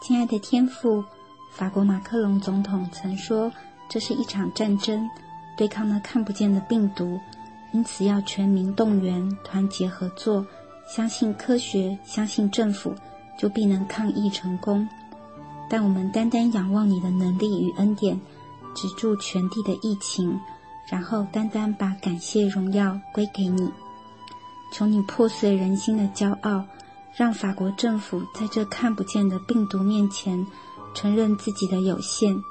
亲爱的天父，法国马克龙总统曾说，这是一场战争，对抗那看不见的病毒，因此要全民动员，团结合作，相信科学，相信政府，就必能抗疫成功。但我们单单仰望你的能力与恩典，止住全地的疫情，然后单单把感谢荣耀归给你。求你破碎人心的骄傲。让法国政府在这看不见的病毒面前承认自己的有限，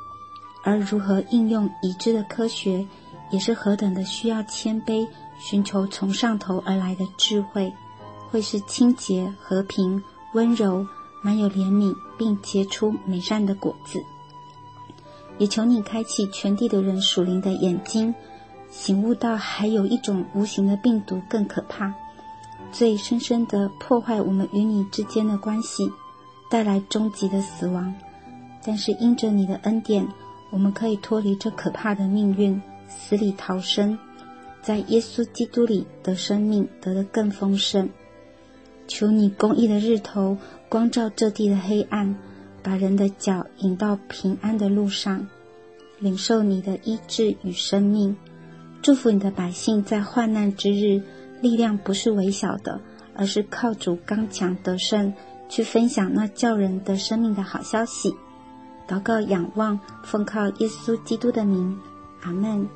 而如何应用已知的科学，也是何等的需要谦卑，寻求从上头而来的智慧，会是清洁、和平、温柔、满有怜悯，并结出美善的果子。也求你开启全地的人属灵的眼睛，醒悟到还有一种无形的病毒更可怕。最深深的破坏我们与你之间的关系，带来终极的死亡。但是因着你的恩典，我们可以脱离这可怕的命运，死里逃生，在耶稣基督里得生命，得得更丰盛。求你公义的日头光照这地的黑暗，把人的脚引到平安的路上，领受你的医治与生命。祝福你的百姓在患难之日。力量不是微小的，而是靠主刚强得胜，去分享那叫人得生命的好消息。祷告、仰望、奉靠耶稣基督的名，阿门。